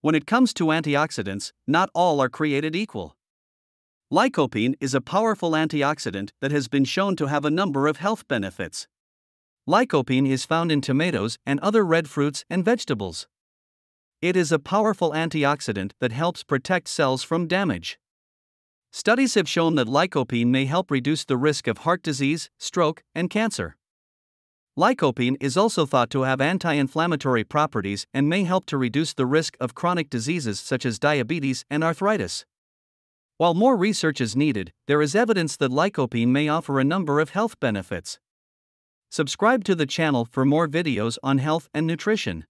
When it comes to antioxidants, not all are created equal. Lycopene is a powerful antioxidant that has been shown to have a number of health benefits. Lycopene is found in tomatoes and other red fruits and vegetables. It is a powerful antioxidant that helps protect cells from damage. Studies have shown that lycopene may help reduce the risk of heart disease, stroke, and cancer. Lycopene is also thought to have anti inflammatory properties and may help to reduce the risk of chronic diseases such as diabetes and arthritis. While more research is needed, there is evidence that lycopene may offer a number of health benefits. Subscribe to the channel for more videos on health and nutrition.